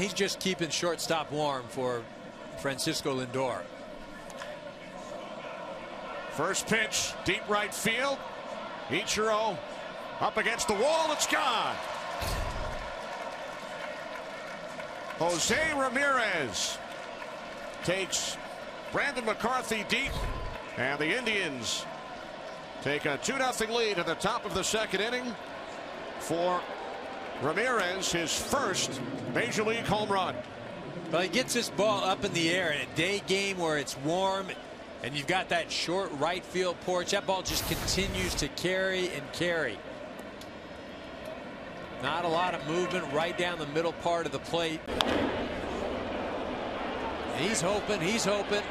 He's just keeping shortstop warm for Francisco Lindor. First pitch, deep right field. Ichiro up against the wall. It's gone. Jose Ramirez takes Brandon McCarthy deep. And the Indians take a 2 0 lead at the top of the second inning for Ramirez, his first major league home run. Well, he gets this ball up in the air in a day game where it's warm and you've got that short right field porch. That ball just continues to carry and carry. Not a lot of movement right down the middle part of the plate. He's hoping, he's hoping.